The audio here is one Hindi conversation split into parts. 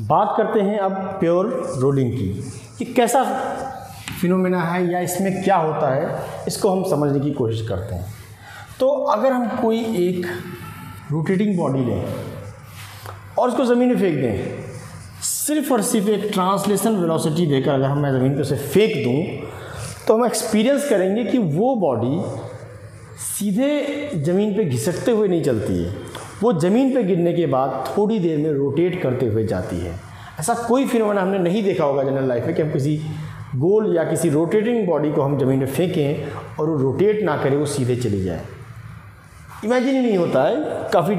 बात करते हैं अब प्योर रोलिंग की कि कैसा फिनोमेना है या इसमें क्या होता है, इसको हम समझने की कोशिश करते हैं। तो अगर हम कोई एक रोटेटिंग बॉडी लें और उसको ज़मीन में फेंक दें, सिर्फ़ और सिर्फ़ एक ट्रांसलेशन वेलोसिटी देकर अगर हम मैं ज़मीन पर उसे फेंक दूँ तो हम एक्सपीरियंस करेंगे कि वो बॉडी सीधे ज़मीन पे घिसटते हुए नहीं चलती है। वो ज़मीन पे गिरने के बाद थोड़ी देर में रोटेट करते हुए जाती है। ऐसा कोई फिनोमेना हमने नहीं देखा होगा जनरल लाइफ में कि हम किसी गोल या किसी रोटेटिंग बॉडी को हम ज़मीन में फेंकें और वो रोटेट ना करें, वो सीधे चली जाए। इमेजिन ही नहीं होता है, काफ़ी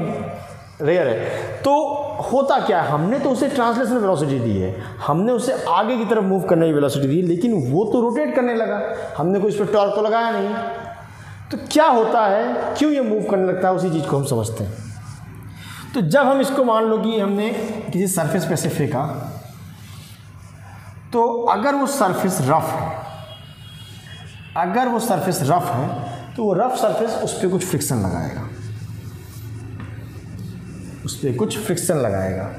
रेयर है। तो होता क्या है? हमने तो उसे ट्रांसलेशन वेलोसिटी दी है। हमने उसे आगे की तरफ़ मूव करने की वेलोसिटी दी, लेकिन वो तो रोटेट करने लगा। हमने कोई इस पर टॉर्क तो लगाया नहीं। तो क्या होता है? क्यों ये मूव करने लगता है? उसी चीज़ को हम समझते हैं। तो जब हम इसको मान लो कि हमने किसी सरफेस पे से फेंका तो अगर वो सरफेस रफ है, अगर वो सरफेस रफ है तो वो रफ सरफेस उस पर कुछ फ्रिक्शन लगाएगा। उस पर कुछ फ्रिक्शन लगाएगा।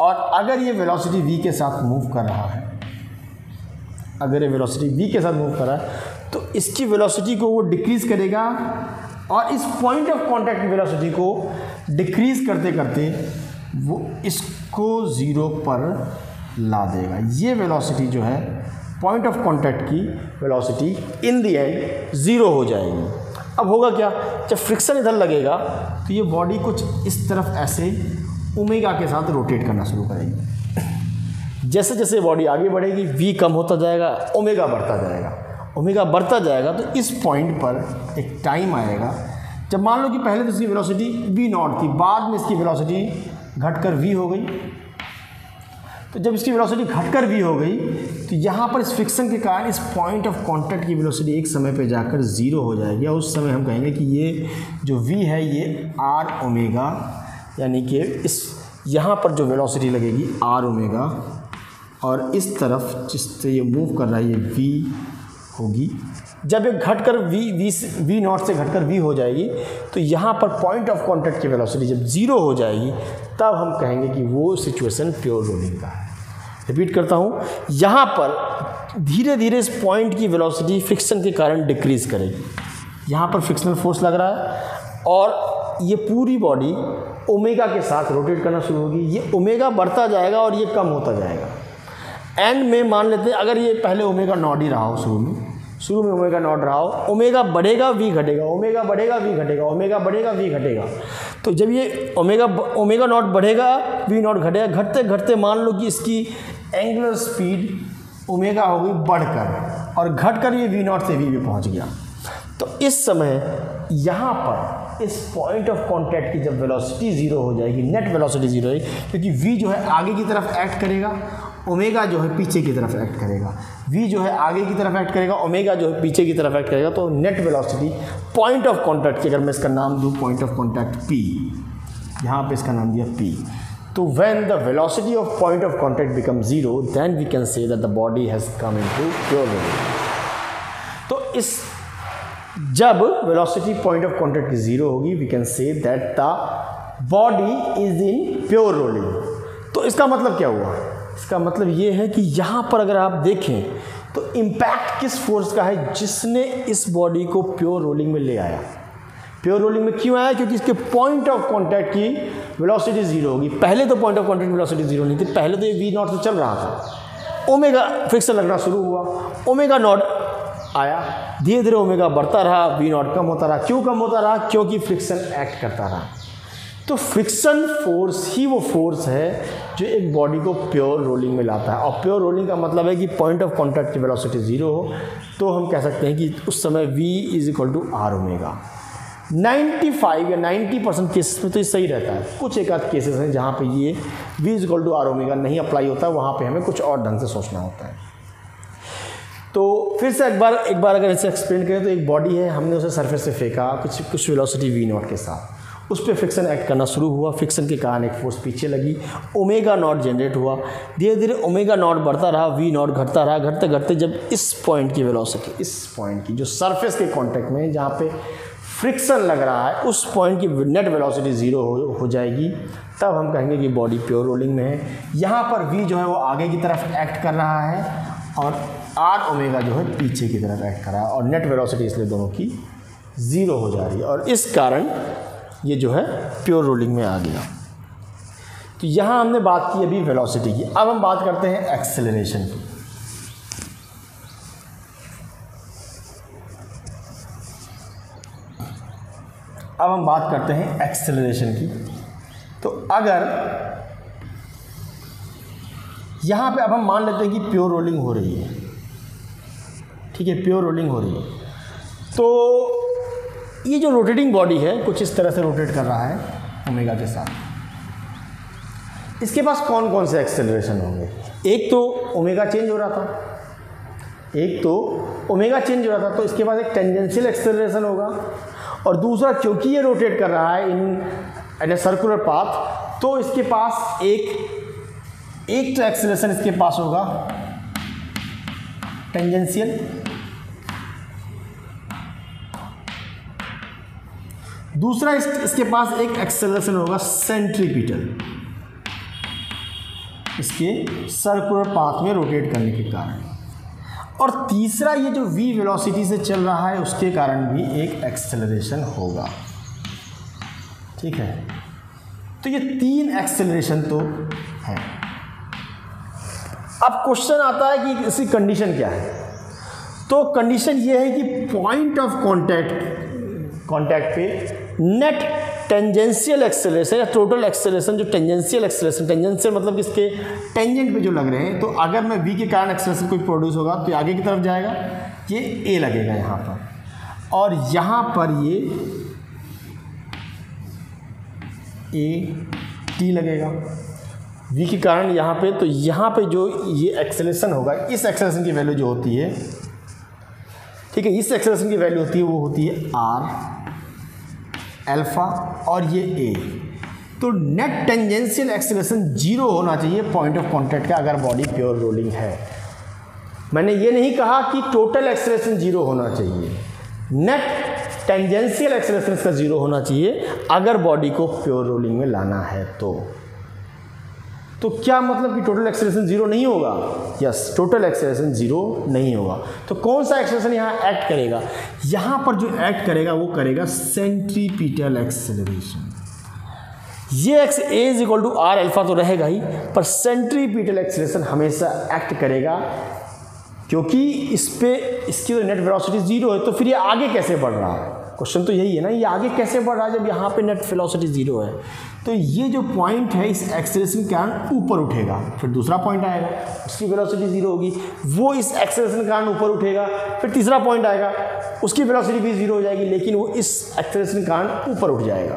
और अगर ये वेलोसिटी v के साथ मूव कर रहा है, अगर ये वेलोसिटी v के साथ मूव कर रहा है तो इसकी वेलोसिटी को वो डिक्रीज़ करेगा और इस पॉइंट ऑफ़ कांटेक्ट वेलोसिटी को डिक्रीज़ करते करते वो इसको ज़ीरो पर ला देगा। ये वेलोसिटी जो है पॉइंट ऑफ़ कांटेक्ट की velocity in the end zero हो जाएगी। अब होगा क्या? जब फ्रिक्शन इधर लगेगा तो ये बॉडी कुछ इस तरफ़ ऐसे उमेगा के साथ रोटेट करना शुरू करेगी। जैसे जैसे बॉडी आगे बढ़ेगी वी कम होता जाएगा ओमेगा बढ़ता जाएगा। ओमेगा बढ़ता जाएगा तो इस पॉइंट पर एक टाइम आएगा जब मान लो कि पहले तो इसकी वेलोसिटी वी नॉट थी, बाद में इसकी वेलोसिटी घटकर वी हो गई। तो जब इसकी वेलोसिटी घटकर वी हो गई तो यहाँ पर इस फ्रिक्शन के कारण इस पॉइंट ऑफ़ कांटेक्ट की वेलोसिटी एक समय पे जाकर ज़ीरो हो जाएगी और उस समय हम कहेंगे कि ये जो वी है, ये आर ओमेगा यानी कि इस यहाँ पर जो वेलोसिटी लगेगी आर ओमेगा और इस तरफ़ जिससे ये मूव कर रहा है, ये वी होगी। जब ये घटकर वी वी वी नॉट से घटकर वी हो जाएगी तो यहाँ पर पॉइंट ऑफ़ कांटेक्ट की वेलोसिटी जब ज़ीरो हो जाएगी, तब हम कहेंगे कि वो सिचुएशन प्योर रोलिंग का है। रिपीट करता हूँ, यहाँ पर धीरे धीरे इस पॉइंट की वेलोसिटी फ्रिक्शन के कारण डिक्रीज़ करेगी। यहाँ पर फ्रिक्शनल फोर्स लग रहा है और ये पूरी बॉडी ओमेगा के साथ रोटेट करना शुरू होगी। ये ओमेगा बढ़ता जाएगा और ये कम होता जाएगा। एंड में मान लेते हैं, अगर ये पहले ओमेगा नॉट ही रहा हो शुरू में शुरू में ओमेगा नॉट रहा हो ओमेगा बढ़ेगा वी घटेगा ओमेगा बढ़ेगा वी घटेगा ओमेगा बढ़ेगा वी घटेगा। तो जब ये ओमेगा ओमेगा नॉट बढ़ेगा वी नॉट घटेगा, घटते घटते मान लो कि इसकी एंगुलर स्पीड ओमेगा हो गई बढ़कर और घटकर ये वी नॉट से वी पे पहुँच गया। तो इस समय यहाँ पर इस पॉइंट ऑफ़ कांटेक्ट की जब वेलोसिटी ज़ीरो हो जाएगी नेट वेलोसिटी ज़ीरो है क्योंकि वी जो है आगे की तरफ़ एक्ट करेगा ओमेगा जो है पीछे की तरफ़ एक्ट करेगा। वी जो है आगे की तरफ़ एक्ट करेगा, ओमेगा जो है पीछे की तरफ़ एक्ट करेगा। तो net velocity point of contact की अगर मैं इसका नाम दूँ पॉइंट ऑफ़ कॉन्टैक्ट पी यहाँ पे इसका नाम दिया पी तो when the velocity of point of contact become zero we can say that the body has come into pure तो इस, जब वेलोसिटी पॉइंट ऑफ़ कांटेक्ट की ज़ीरो होगी we can say that the body is in pure rolling तो इसका मतलब क्या हुआ? इसका मतलब ये है कि यहाँ पर अगर आप देखें तो इम्पैक्ट किस फोर्स का है? जिसने इस बॉडी को प्योर रोलिंग में ले आया। प्योर रोलिंग में क्यों आया? क्योंकि इसके पॉइंट ऑफ़ कांटेक्ट की वेलोसिटी ज़ीरो होगी। पहले तो point of contact velocity zero नहीं थी, पहले तो ये वी नॉट से चल रहा था। ओमेगा फ्रिक्शन लगना शुरू हुआ। ओमेगा नॉट आया। धीरे धीरे ओमेगा बढ़ता रहा वी नॉट कम होता रहा। क्यों कम होता रहा? क्योंकि फ्रिक्शन एक्ट करता रहा। तो फ्रिक्शन फोर्स ही वो फोर्स है जो एक बॉडी को प्योर रोलिंग में लाता है। और प्योर रोलिंग का मतलब है कि पॉइंट ऑफ़ कॉन्टैक्ट की वेलोसिटी ज़ीरो हो तो हम कह सकते हैं कि उस समय v is equal to r omega 95 या 90 परसेंट केसेस में तो ये सही रहता है। कुछ एक आध केसेस हैं जहाँ पे ये v is equal to r omega नहीं अप्लाई होता है वहाँ पे हमें कुछ और ढंग से सोचना होता है। तो फिर से एक बार एक बार अगर इसे एक्सप्लेन करें तो एक बॉडी है, हमने उसे सरफेस से फेंका, कुछ कुछ वेलोसिटी वी नॉट के साथ। उस पर फ्रिक्शन एक्ट करना शुरू हुआ। फ्रिक्शन के कारण एक फोर्स पीछे लगी। ओमेगा नॉट जनरेट हुआ। धीरे धीरे ओमेगा नॉट बढ़ता रहा वी नॉट घटता रहा। घटते घटते जब इस पॉइंट की वेलोसिटी इस पॉइंट की जो सरफेस के कांटेक्ट में जहाँ पे फ्रिक्शन लग रहा है उस पॉइंट की नेट वेलोसिटी ज़ीरो हो, हो जाएगी। तब हम कहेंगे कि बॉडी प्योर रोलिंग में है। यहाँ पर वी जो है वो आगे की तरफ़ एक्ट कर रहा है और आर ओमेगा जो है पीछे की तरफ़ एक्ट कर रहा है और नेट वेलोसिटी इसलिए दोनों की ज़ीरो हो जा रही है। और इस कारण ये जो है प्योर रोलिंग में आ गया। तो यहाँ हमने बात की अभी वेलोसिटी की। अब हम बात करते हैं एक्सेलरेशन की। अब हम बात करते हैं एक्सेलरेशन की। तो अगर यहाँ पे अब हम मान लेते हैं कि प्योर रोलिंग हो रही है। ठीक है प्योर रोलिंग हो रही है। तो ये जो रोटेटिंग बॉडी है, कुछ इस तरह से रोटेट कर रहा है ओमेगा के साथ। इसके पास कौन कौन से एक्सेलरेशन होंगे? एक तो ओमेगा चेंज हो रहा था। एक तो ओमेगा चेंज हो रहा था तो इसके पास एक टेंजेंशियल एक्सेलरेशन होगा। और दूसरा, क्योंकि ये रोटेट कर रहा है in an a circular path तो इसके पास एक एक तो एक्सेलरेशन इसके पास होगा। टेंजेंशियल दूसरा इस, इसके पास एक एक्सेलरेशन होगा सेंट्रीपिटल इसके सर्कुलर पाथ में रोटेट करने के कारण. और तीसरा ये जो v वेलोसिटी से चल रहा है उसके कारण भी एक एक्सेलरेशन होगा. ठीक है? तो ये तीन एक्सेलरेशन तो है. अब क्वेश्चन आता है कि इसकी कंडीशन क्या है? तो कंडीशन ये है कि पॉइंट ऑफ़ कांटेक्ट कांटेक्ट पे। नेट टेंजेंशियल एक्सेलरेशन या टोटल एक्सेलरेशन जो टेंजेंशियल एक्सेलरेशन टेंजेंशियल मतलब इसके टेंजेंट पे जो लग रहे हैं तो अगर मैं वी के कारण एक्सेलरेशन कोई प्रोड्यूस होगा तो आगे की तरफ़ जाएगा, ये ए लगेगा यहाँ पर। और यहाँ पर ये ए टी लगेगा। वी के कारण यहाँ पे तो यहाँ पे जो ये एक्सेलेशन होगा, इस एक्सेलेशन की वैल्यू जो होती है ठीक है, इस एक्सेलेशन की वैल्यू होती है, वो होती है आर एल्फा और ये ए तो नेट टेंजेंशियल एक्सेलेशन ज़ीरो होना चाहिए पॉइंट ऑफ़ कॉन्टैक्ट का, अगर बॉडी प्योर रोलिंग है। मैंने ये नहीं कहा कि टोटल एक्सेलेशन ज़ीरो होना चाहिए। नेट टेंजेंशियल एक्सेलेशन का ज़ीरो होना चाहिए, अगर बॉडी को प्योर रोलिंग में लाना है तो। तो क्या मतलब कि टोटल एक्सेलेशन ज़ीरो नहीं होगा? यस टोटल एक्सेलेशन ज़ीरो नहीं होगा। तो कौन सा एक्सेलेशन यहाँ एक्ट करेगा? यहाँ पर जो एक्ट करेगा, वो करेगा सेंट्रीपीटल एक्सेलरेशन ये x a is equal to r alpha तो रहेगा ही, पर सेंट्रीपीटल एक्सेलरेशन हमेशा एक्ट करेगा, क्योंकि इस पर इसकी तो नेट वेलोसिटी ज़ीरो है तो फिर ये आगे कैसे बढ़ रहा है? क्वेश्चन तो यही है ना, ये आगे कैसे बढ़ रहा है जब यहाँ पे नेट फिलोसिटी ज़ीरो है? तो ये जो पॉइंट है, इस एक्सेलेशन के कारण ऊपर उठेगा, फिर दूसरा पॉइंट आएगा, उसकी वेलोसिटी ज़ीरो होगी, वो इस एक्सेलेशन के कारण ऊपर उठेगा, फिर तीसरा पॉइंट आएगा, उसकी वेलोसिटी भी ज़ीरो हो जाएगी, लेकिन वो इस एक्सेलेशन के कारण ऊपर उठ जाएगा।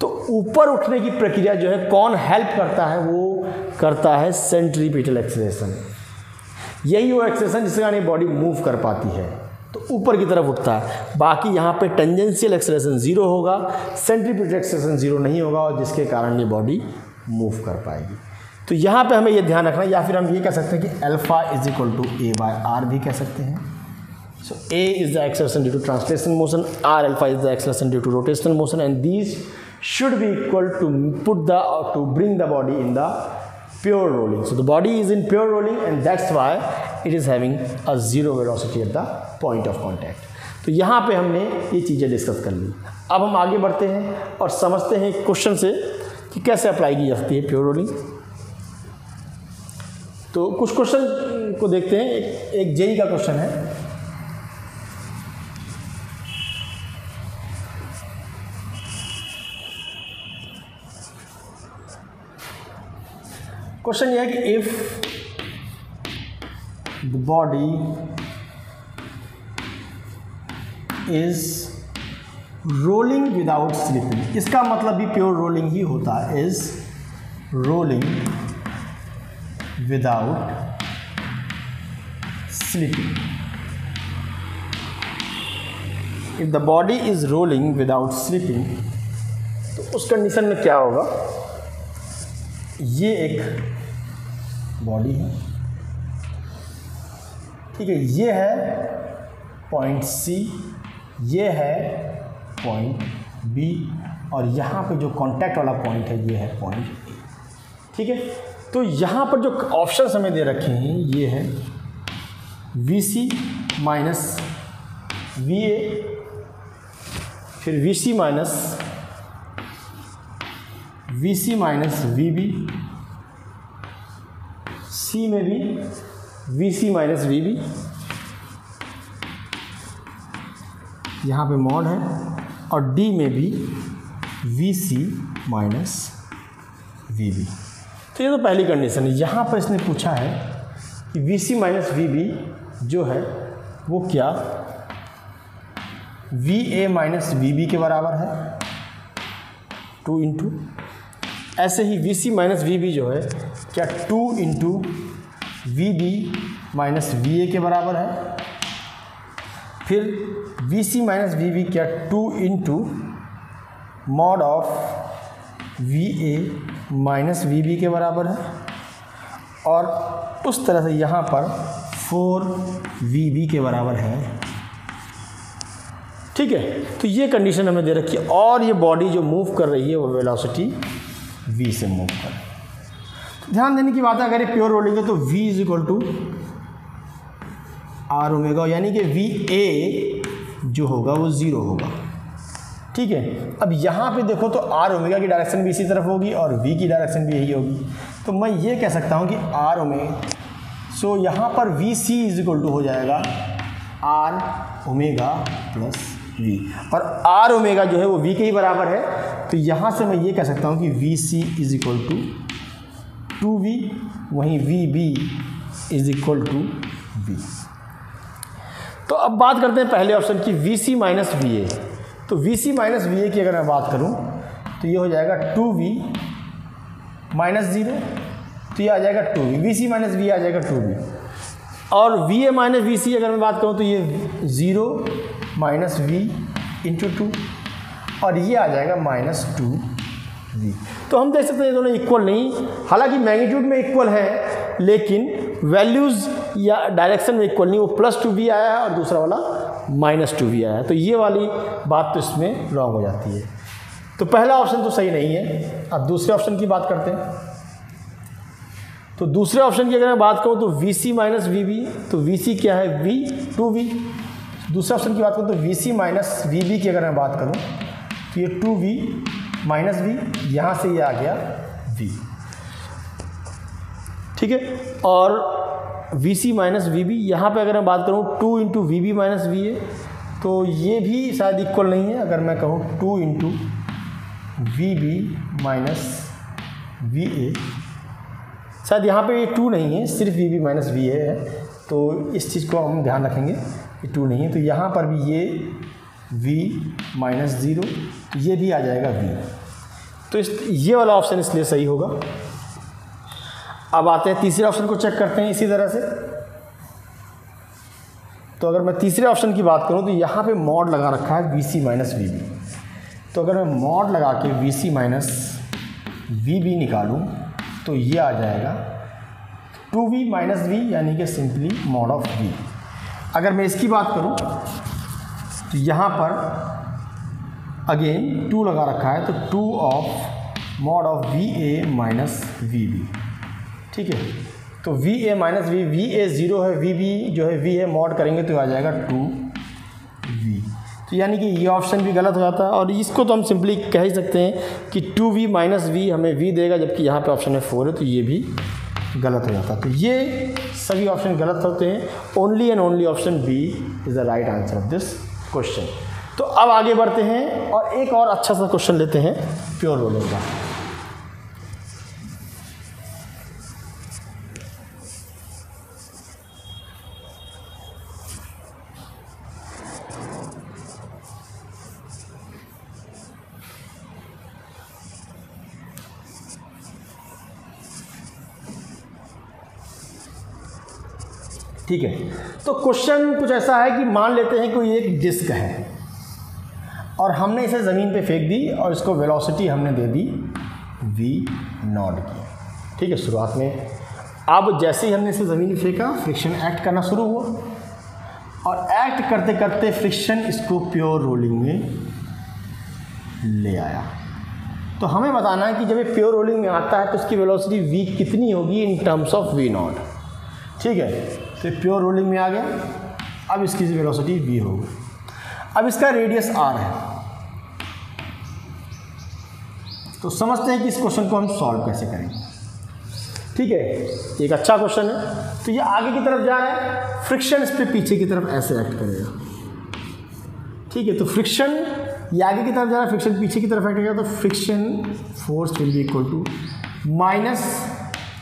तो ऊपर उठने की प्रक्रिया जो है, कौन हेल्प करता है? वो करता है सेंट्रीपिटल एक्सेलेशन यही वो एक्सेलेशन जिसके कारण बॉडी मूव कर पाती है। तो ऊपर की तरफ़ उठता है। बाकी यहाँ पे टेंजेंशियल एक्सलेशन ज़ीरो होगा सेंट्रीपिटल एक्सलेशन ज़ीरो नहीं होगा और जिसके कारण ये बॉडी मूव कर पाएगी। तो यहाँ पे हमें ये ध्यान रखना या फिर हम ये कह सकते हैं कि alpha is equal to a by r भी कह सकते हैं। So a is the acceleration due to translation motion r alpha is the acceleration due to rotational motion and these should be equal to put the, to bring the body in the pure rolling. So, the body is in pure rolling and that's why it is having a zero velocity at the point of contact. तो यहाँ पे हमने ये चीज़ें डिस्कस कर ली। अब हम आगे बढ़ते हैं और समझते हैं क्वेश्चन से कि कैसे अप्लाई की जाती है प्योर रोलिंग तो कुछ क्वेश्चन को देखते हैं। एक, एक जेई का क्वेश्चन है। क्वेश्चन यह है कि if the body is rolling without slipping इसका मतलब भी प्योर रोलिंग ही होता है is rolling without slipping if the body is rolling without slipping तो उस कंडीशन में क्या होगा? ये एक बॉडी है। ठीक है, ये है पॉइंट सी ये है पॉइंट बी और यहाँ पे जो कांटेक्ट वाला पॉइंट है, ये है पॉइंट ए ठीक है? तो यहाँ पर जो ऑप्शन हमें दे रखे हैं, ये है v c minus v a फिर v c minus v c minus v b c में भी v c minus v b यहाँ पे मॉड है और डी में भी v c minus v b तो ये तो पहली कंडीशन है। यहाँ पर इसने पूछा है कि v c minus v b जो है, वो क्या? V a minus v b के बराबर है। Two into. ऐसे ही v c minus v b जो है, क्या two into v b minus v a के बराबर है। फिर v c minus v b क्या two into mod of v a minus v b के बराबर है। और उस तरह से यहाँ पर फोर वी बी के बराबर है। ठीक है तो ये कंडीशन हमें दे रखी है और ये बॉडी जो मूव कर रही है वो वेलोसिटी वी से मूव कर रही है। ध्यान देने की बात है, अगर ये प्योर रोलिंग है तो v is equal to r omega यानी कि वी ए जो होगा, वो ज़ीरो होगा। ठीक है? अब यहाँ पे देखो तो आर ओमेगा की डायरेक्शन भी इसी तरफ़ होगी और वी की डायरेक्शन भी यही होगी। तो मैं ये कह सकता हूँ कि आर ओमेगा सो यहाँ पर v c is equal to हो जाएगा आर ओमेगा प्लस वी और आर ओमेगा जो है, वो वी के ही बराबर है। तो यहाँ से मैं ये कह सकता हूँ कि v c is equal to two v वहीं v b is equal to v तो अब बात करते हैं पहले ऑप्शन की v c minus v a तो v c minus v a की अगर मैं बात करूँ तो ये हो जाएगा टू वी माइनस ज़ीरो तो ये आ जाएगा two V V C minus V आ जाएगा टू वी और V A minus V C अगर मैं बात करूँ तो ये zero minus V into two और ये आ जाएगा माइनस टू वी तो हम देख सकते हैं दोनों इक्वल नहीं। हालाँकि मैग्नीट्यूड में इक्वल है, लेकिन वैल्यूज़ या डायरेक्शन में इक्वल नहीं। वो प्लस टू भी आया है और दूसरा वाला माइनस टू भी आया है। तो ये वाली बात तो इसमें रॉन्ग हो जाती है। तो पहला ऑप्शन तो सही नहीं है। अब दूसरे ऑप्शन की बात करते हैं। तो दूसरे ऑप्शन की अगर मैं बात करूँ तो V C minus V B तो वी सी क्या है? वी टू वी दूसरे ऑप्शन की बात करूँ तो V C minus V B की अगर मैं बात करूँ तो ये टू वी माइनस वी, यहाँ से ये आ गया वी। ठीक है? और V C minus V B यहाँ पर अगर मैं बात करूँ, two into V B minus V A तो ये भी शायद इक्वल नहीं है, अगर मैं कहूँ two into V B minus V A शायद यहाँ पे ये टू नहीं है, सिर्फ़ V B minus V A है तो इस चीज़ को हम ध्यान रखेंगे कि टू नहीं है तो यहाँ पर भी ये वी माइनस ज़ीरो ये भी आ जाएगा वी तो इस, ये वाला ऑप्शन इसलिए सही होगा। अब आते हैं, तीसरे ऑप्शन को चेक करते हैं इसी तरह से। तो अगर मैं तीसरे ऑप्शन की बात करूँ तो यहाँ पे मॉड लगा रखा है V C minus V B तो अगर मैं मॉड लगा के V C minus V B निकालूँ तो ये आ जाएगा टू वी माइनस वी यानी कि सिंपली मॉड ऑफ़ वी अगर मैं इसकी बात करूँ तो यहाँ पर अगेन टू लगा रखा है तो two of mod of V A minus V B ठीक है? तो V A minus V V A zero है वी बी जो है वी ए मॉड करेंगे तो आ जाएगा टू वी तो यानी कि ये ऑप्शन भी गलत हो जाता है और इसको तो हम सिंपली कह ही सकते हैं कि टू वी माइनस वी हमें वी देगा, जबकि यहाँ पे ऑप्शन है फोर है तो ये भी गलत हो जाता है। तो ये सभी ऑप्शन गलत होते हैं। Only and only option B is the right answer of this question. तो अब आगे बढ़ते हैं और एक और अच्छा सा क्वेश्चन लेते हैं, प्योर रोलिंग का ठीक है? तो क्वेश्चन कुछ ऐसा है कि मान लेते हैं कोई एक डिस्क है, और हमने इसे ज़मीन पे फेंक दी, और इसको वेलोसिटी हमने दे दी वी नॉट की। ठीक है, शुरुआत में। अब जैसे ही हमने इसे ज़मीन पे फेंका फ्रिक्शन एक्ट करना शुरू हुआ। और एक्ट करते करते फ्रिक्शन इसको प्योर रोलिंग में ले आया। तो हमें बताना है कि जब ये प्योर रोलिंग में आता है तो उसकी वेलोसिटी वी कितनी होगी in terms of V naught ठीक है? तो प्योर रोलिंग में आ गया अब इसकी वेलोसिटी वी होगी अब इसका रेडियस आर है। तो समझते हैं कि इस क्वेश्चन को हम सॉल्व कैसे करेंगे। ठीक है? एक अच्छा क्वेश्चन है। तो ये आगे की तरफ़ जा रहा है। फ्रिक्शन इस पर पीछे की तरफ़ ऐसे एक्ट करेगा। ठीक है? तो फ्रिक्शन ये आगे की तरफ़ जा रहा है। फ्रिक्शन पीछे की तरफ़ एक्ट करेगा। तो friction force will be equal to minus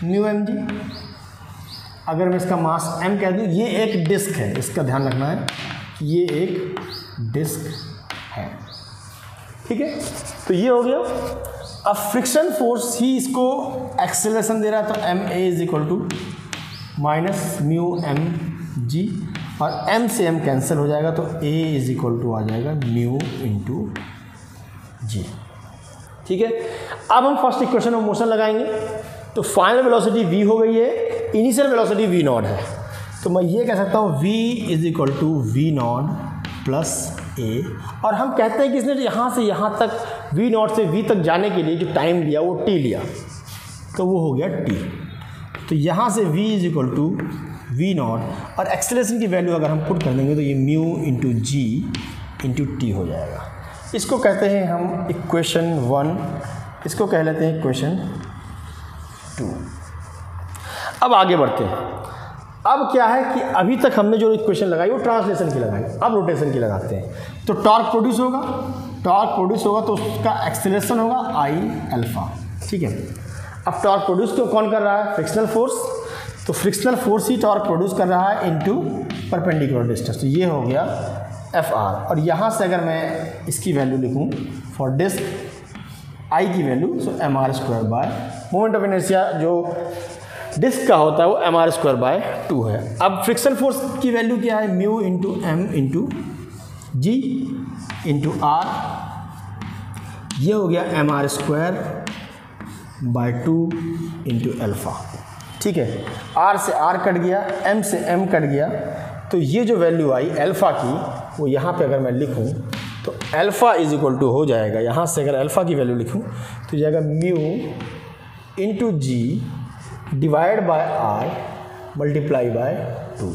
mu M G अगर मैं इसका मास एम कह दूँ, ये एक डिस्क है, इसका ध्यान रखना है, ये एक डिस्क है। ठीक है? तो ये हो गया। अब फ्रिक्शन फोर्स ही इसको एक्सेलेशन दे रहा है तो M A is equal to minus mu M G और एम से एम कैंसिल हो जाएगा तो ए इज़ इक्वल टू आ जाएगा म्यू इंटू जी ठीक है? अब हम फ़र्स्ट इक्वेशन ऑफ़ मोशन लगाएँगे। तो फाइनल वेलोसिटी वी हो गई है। इनिशियल वेलोसिटी वी नॉट है। तो मैं ये कह सकता हूँ V is equal to V naught plus A और हम कहते हैं कि इसने यहाँ से यहाँ तक वी नॉट से वी तक जाने के लिए जो टाइम लिया, वो टी लिया। तो वो हो गया टी तो यहाँ से v is equal to V naught. और एक्सलेशन की वैल्यू अगर हम पुट कर देंगे तो ये mu into G into T हो जाएगा। इसको कहते हैं हम इक्वेशन वन इसको कह लेते हैं इक्वेशन टू अब आगे बढ़ते हैं। अब क्या है कि अभी तक हमने जो इक्वेशन लगाई, वो ट्रांसलेशन की लगाई। अब रोटेशन की लगाते हैं। तो टॉर्क प्रोड्यूस होगा। टॉर्क प्रोड्यूस होगा तो उसका एक्सेलेशन होगा आई अल्फ़ा ठीक है? अब टॉर्क प्रोड्यूस क्यों कौन कर रहा है? फ्रिक्शनल फोर्स तो फ्रिक्शनल फोर्स ही टॉर्क प्रोड्यूस कर रहा है इनटू परपेंडिकुलर डिस्टेंस तो ये हो गया एफ़ आर और यहाँ से अगर मैं इसकी वैल्यू लिखूँ फॉर डिस्क आई की value so M R square by moment of inertia जो डिस्क का होता है वो M R square by two है। अब फ्रिक्शन फोर्स की वैल्यू क्या है? Mu into M into G into R ये हो गया M R square by two into alpha ठीक है? आर से आर कट गया एम से एम कट गया। तो ये जो वैल्यू आई एल्फ़ा की, वो यहाँ पे अगर मैं लिखूँ तो एल्फ़ा इज़ इक्वल टू हो जाएगा। यहाँ से अगर एल्फ़ा की वैल्यू लिखूँ तो जाएगा mu into G divide by R multiply by two.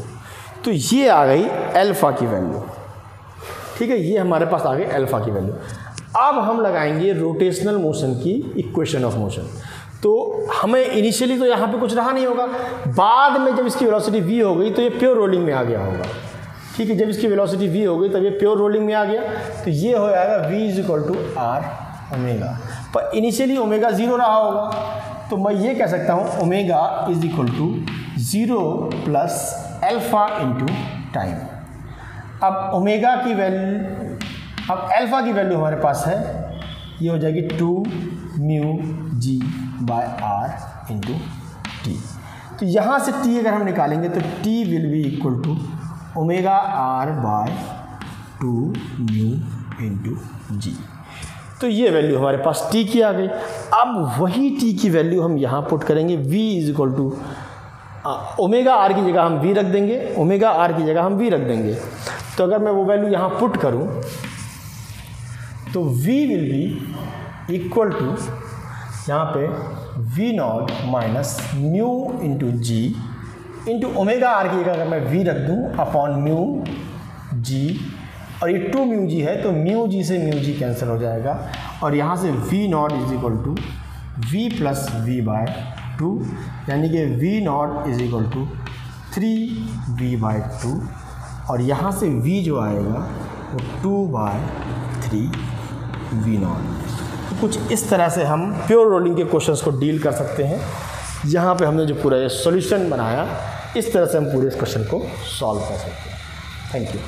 तो ये आ गई एल्फ़ा की वैल्यू। ठीक है, ये हमारे पास आ गई एल्फ़ा की वैल्यू। अब हम लगाएँगे रोटेशनल मोशन की इक्वेशन ऑफ़ मोशन। तो हमें इनिशियली तो यहाँ पे कुछ रहा नहीं होगा। बाद में जब इसकी वेलोसिटी वी हो गई तो ये प्योर रोलिंग में आ गया होगा। ठीक है, जब इसकी वेलोसिटी वी हो गई, तब ये प्योर रोलिंग में आ गया। तो ये हो जाएगा V is equal to R omega पर इनिशियली ओमेगा ज़ीरो रहा होगा। तो मैं ये कह सकता हूँ omega is equal to zero plus alpha into time अब ओमेगा की वैल्यू अब एल्फ़ा की वैल्यू हमारे पास है, ये हो जाएगी two mu G by R into T तो यहाँ से टी अगर हम निकालेंगे तो T will be equal to omega R by two mu into G तो ये वैल्यू हमारे पास टी की आ गई। अब वही टी की वैल्यू हम यहाँ पुट करेंगे। V is equal to omega R की जगह हम v रख देंगे। ओमेगा आर की जगह हम v रख देंगे। तो अगर मैं वो वैल्यू यहाँ पुट करूँ तो v will be equal to यहाँ पे v naught minus mu into G into omega R की जगह अगर मैं v रख दूँ अपॉन म्यू जी और ये टू म्यू जी है तो म्यू जी से म्यू जी कैंसिल हो जाएगा। और यहाँ से V naught is equal to V plus V by two यानी कि V naught is equal to three V by two और यहाँ से वी जो आएगा, वो two by three V naught तो कुछ इस तरह से हम प्योर रोलिंग के क्वेश्चंस को डील कर सकते हैं। यहाँ पे हमने जो पूरा ये सॉल्यूशन बनाया, इस तरह से हम पूरे इस क्वेश्चन को सॉल्व कर सकते हैं। Thank you